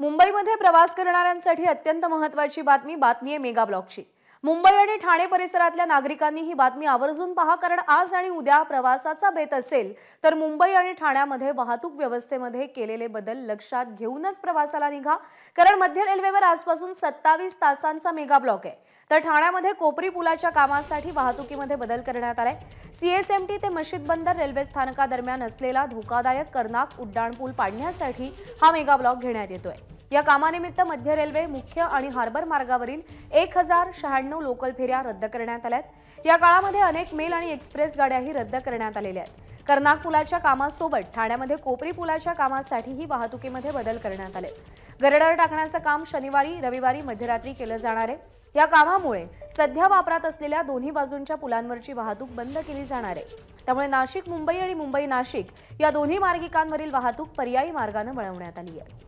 मुंबईमध्ये प्रवास करणाऱ्यांसाठी अत्यंत महत्वाची बातमी बातमी आहे मेगा ब्लॉकची मुंबई आणि ठाणे परिसरातल्या नागरिकांनी ही बातमी आवर्जून पहा कारण आज आणि उद्या प्रवासाचा बेत असेल तर मुंबई आणि ठाण्यामध्ये वाहतूक व्यवस्थेमध्ये केलेले बदल लक्षात घेऊनच प्रवासाला निघा कारण मध्य रेल्वेवर आजपासून सत्तावीस तासांचा मेगा ब्लॉक आहे. तर ठाण्यामध्ये कोपरी पुलाच्या कामासाठी वाहतुकीमध्ये बदल करण्यात आलाय. सीएसएमटी ते मशीद बंदर रेल्वे स्थानकादरम्यान असलेला धोकादायक कर्नाक उड्डाण पूल पाडण्यासाठी हा मेगा ब्लॉक घेण्यात येतोय. या कामानिमित्त मध्य रेल्वे मुख्य आणि हार्बर मार्गावरील एक हजार शहाण्णव लोकल फेऱ्या रद्द करण्यात आल्या आहेत या काळामध्ये अनेक मेल आणि एक्सप्रेस गाड्याही रद्द करण्यात आलेल्या आहेत. कर्नाक पुलाच्या कामासोबत ठाण्यामध्ये कोपरी पुलाच्या कामासाठीही वाहतुकीमध्ये बदल करण्यात आले गर्डर टाकण्याचं काम शनिवारी रविवारी मध्यरात्री केलं जाणार आहे. या कामामुळे सध्या वापरात असलेल्या दोन्ही बाजूंच्या पुलांवरची वाहतूक बंद केली जाणार आहे. त्यामुळे नाशिक मुंबई आणि मुंबई नाशिक या दोन्ही मार्गिकांवरील वाहतूक पर्यायी मार्गानं वळवण्यात आली आहे.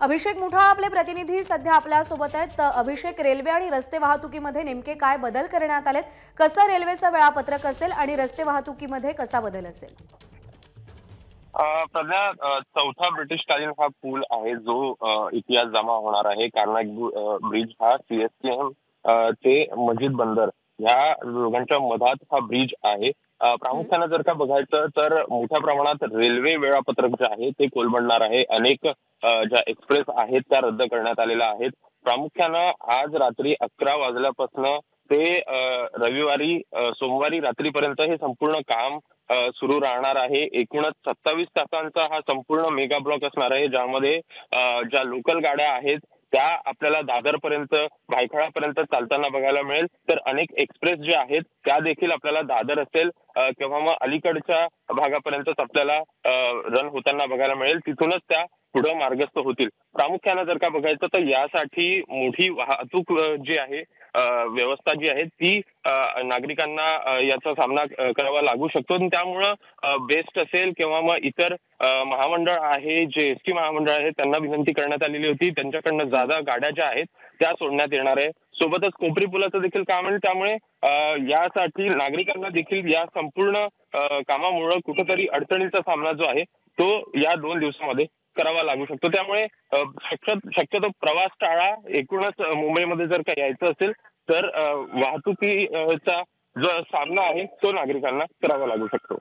अभिषेक मुठाळ आपले प्रतिनिधी सध्या आपल्यासोबत आहेत. तर अभिषेक रेल्वे आणि रस्ते वाहतुकीमध्ये नेमके काय बदल करण्यात आलेत? कसं रेल्वेचं वेळापत्रक असेल आणि रस्ते वाहतुकीमध्ये कसा बदल असेल? प्रज्ञा अ, चौथा ब्रिटिशकालीन हा पूल आहे जो इतिहास जमा होणार आहे. कारण ब्रिज हा सीएसटीएम ते मस्जिद बंदर या दोघांच्या मधात हा ब्रिज आहे. प्रामुख्यानं जर का बघायचं तर मोठ्या प्रमाणात रेल्वे वेळापत्रक जे आहे ते कोलमडणार आहे. अनेक ज्या एक्सप्रेस आहेत त्या रद्द करण्यात आलेल्या आहेत. प्रामुख्यानं आज रात्री अकरा वाजल्यापासून ते अ, रविवारी सोमवारी रात्रीपर्यंत हे संपूर्ण काम सुरू राहणार आहे. एकूणच सत्तावीस तासांचा हा संपूर्ण मेगा ब्लॉक असणार आहे ज्यामध्ये ज्या लोकल गाड्या आहेत त्या आपल्याला दादरपर्यंत भायखळापर्यंत चालताना बघायला मिळेल. तर अनेक एक्सप्रेस जे आहेत त्या देखील आपल्याला दादर असेल किंवा मग अलीकडच्या भागापर्यंतच आपल्याला रन होताना बघायला मिळेल. तिथूनच त्या पुढे मार्गस्थ होतील. प्रामुख्यानं जर का बघायचं तर यासाठी मोठी वाहतूक जी आहे व्यवस्था जी आहे ती नागरिकांना याचा सामना करावा लागू शकतो. आणि त्यामुळं बेस्ट असेल किंवा मग इतर महामंडळ आहे जे एस टी महामंडळ आहे त्यांना विनंती करण्यात आलेली होती. त्यांच्याकडनं जादा गाड्या ज्या आहेत त्या सोडण्यात येणार आहे. सोबतच कोपरी पुलाचं देखील काम आहे. त्यामुळे यासाठी नागरिकांना देखील या संपूर्ण कामामुळे कुठेतरी कुठंतरी अडचणीचा सामना जो आहे तो या दोन दिवसामध्ये करावा लागू शकतो. त्यामुळे शक्यतो प्रवास टाळा. एकूणच मुंबईमध्ये जर का यायचं असेल तर वाहतुकीचा जो सामना आहे तो नागरिकांना करावा लागू शकतो.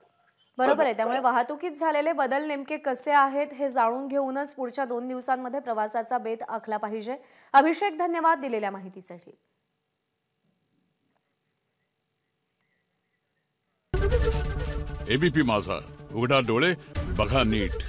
बरोबर आहे. त्यामुळे वाहतुकीत झालेले बदल नेमके कसे आहेत हे जाणून घेऊनच पुढच्या दोन दिवसांमध्ये प्रवासाचा बेत आखला पाहिजे. अभिषेक धन्यवाद दिलेल्या माहितीसाठी. एबीपी माझा. उघडा डोळे बघा नीट.